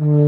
Mm-hmm.